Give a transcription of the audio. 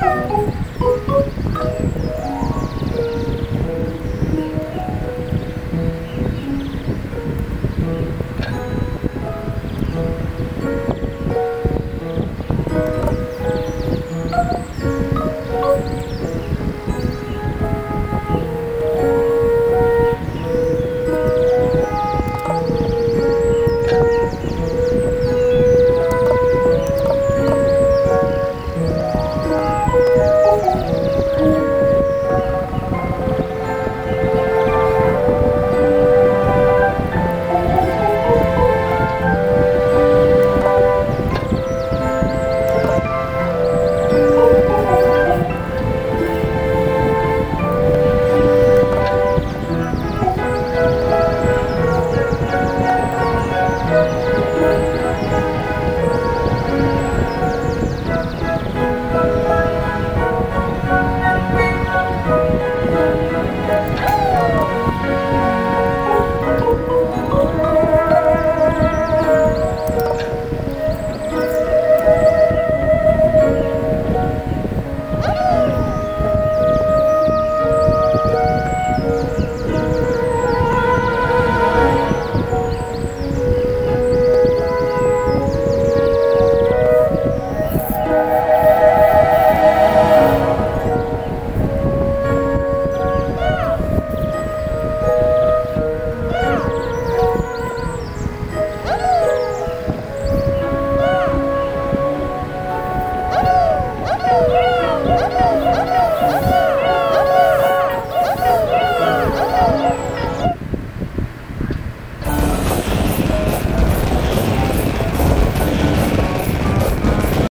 Música Oh,